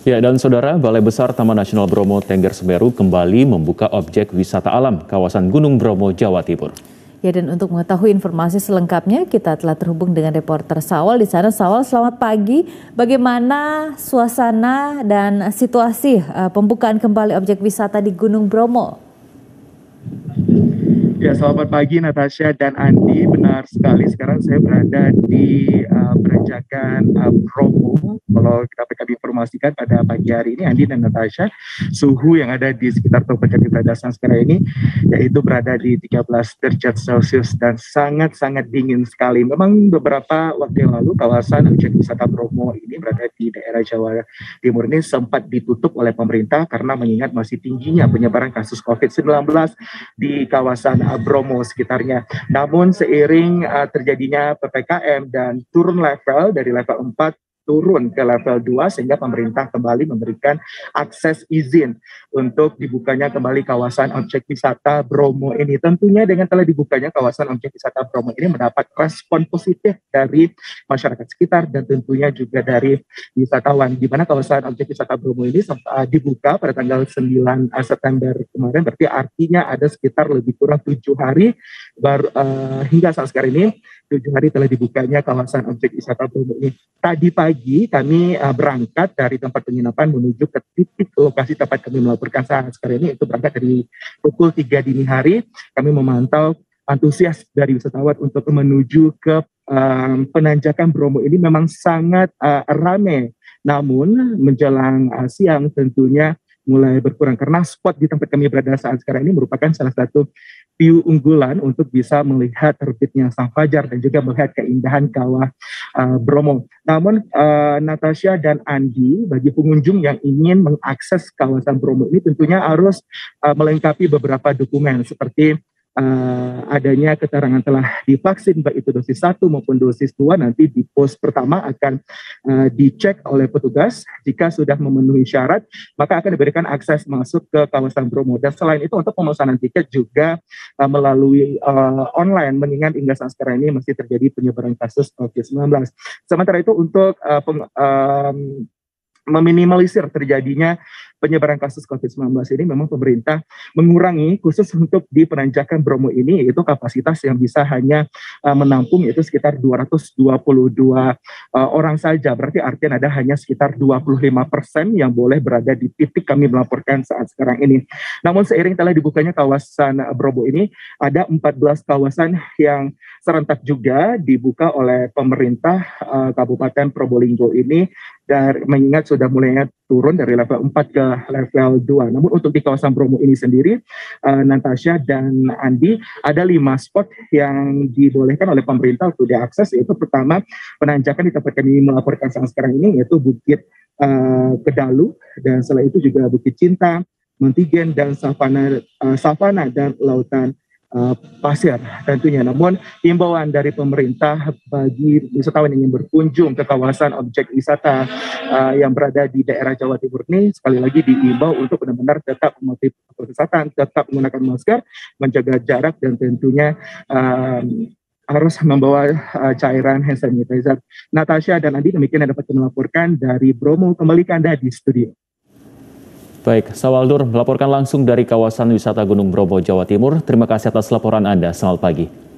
Ya, dan saudara, Balai Besar Taman Nasional Bromo Tengger Semeru kembali membuka objek wisata alam kawasan Gunung Bromo, Jawa Timur. Ya, dan untuk mengetahui informasi selengkapnya, kita telah terhubung dengan reporter Sawal di sana. Sawal, selamat pagi. Bagaimana suasana dan situasi uh, pembukaan kembali objek wisata di Gunung Bromo? Ya, selamat pagi Natasha dan Andi. Benar sekali, sekarang saya berada di uh, Beranjakan uh, Bromo. Kalau kita kami informasikan pada pagi hari ini, Andi dan Natasha, suhu yang ada di sekitar kami berada sekarang ini, yaitu berada di 13 derajat Celcius dan sangat-sangat dingin sekali. Memang beberapa waktu yang lalu kawasan objek wisata Bromo ini berada di daerah Jawa Timur ini sempat ditutup oleh pemerintah karena mengingat masih tingginya penyebaran kasus COVID-19 di kawasan Bromo sekitarnya. Namun seiring uh, terjadinya PPKM dan turun level dari level 4 turun ke level 2 sehingga pemerintah kembali memberikan akses izin untuk dibukanya kembali kawasan objek wisata Bromo ini. Tentunya dengan telah dibukanya kawasan objek wisata Bromo ini mendapat respon positif dari masyarakat sekitar dan tentunya juga dari wisatawan di mana kawasan objek wisata Bromo ini uh, dibuka pada tanggal 9 uh, September kemarin berarti artinya ada sekitar lebih kurang tujuh hari baru uh, hingga saat sekarang ini tujuh hari telah dibukanya kawasan objek wisata Bromo ini. Tadi pagi kami uh, berangkat dari tempat penginapan menuju ke titik lokasi tempat kami melaporkan saat sekarang ini itu berangkat dari pukul 3 dini hari. Kami memantau antusias dari wisatawan untuk menuju ke um, penanjakan Bromo ini memang sangat uh, ramai. Namun menjelang uh, siang tentunya mulai berkurang karena spot di tempat kami berada saat sekarang ini merupakan salah satu view unggulan untuk bisa melihat terbitnya sang fajar dan juga melihat keindahan kawah uh, Bromo. Namun uh, Natasha dan Andi bagi pengunjung yang ingin mengakses kawasan Bromo ini tentunya harus uh, melengkapi beberapa dokumen seperti uh, adanya keterangan telah divaksin baik itu dosis satu maupun dosis dua nanti di pos pertama akan uh, dicek oleh petugas. Jika sudah memenuhi syarat maka akan diberikan akses masuk ke kawasan Bromo dan selain itu untuk pemesanan tiket juga uh, melalui uh, online mengingat hingga saat sekarang ini masih terjadi penyebaran kasus COVID-19 sementara itu untuk uh, peng, um, meminimalisir terjadinya penyebaran kasus COVID-19 ini memang pemerintah mengurangi khusus untuk di penanjakan Bromo ini yaitu kapasitas yang bisa hanya uh, menampung itu sekitar 222 uh, orang saja. Berarti artinya ada hanya sekitar 25% yang boleh berada di titik kami melaporkan saat sekarang ini. Namun seiring telah dibukanya kawasan Bromo ini ada 14 kawasan yang serentak juga dibuka oleh pemerintah uh, Kabupaten Probolinggo ini dan mengingat sudah mulai turun dari level 4 ke level 2. Namun untuk di kawasan Bromo ini sendiri, uh, Natasha dan Andi, ada lima spot yang dibolehkan oleh pemerintah untuk diakses, yaitu pertama penanjakan di tempat kami melaporkan saat sekarang ini, yaitu Bukit uh, Kedalu, dan setelah itu juga Bukit Cinta, Montigen, dan Savana, uh, Savana dan Lautan uh, pasir tentunya. Namun himbauan dari pemerintah bagi wisatawan yang ingin berkunjung ke kawasan objek wisata uh, yang berada di daerah Jawa Timur ini sekali lagi diimbau untuk benar-benar tetap mematuhi kesehatan, tetap menggunakan masker, menjaga jarak dan tentunya um, harus membawa uh, cairan hand sanitizer. Natasha dan Andi demikian yang dapat melaporkan dari Bromo. Kembali ke Anda di studio. Baik, Sawaldur melaporkan langsung dari kawasan wisata Gunung Bromo, Jawa Timur. Terima kasih atas laporan Anda. Selamat pagi.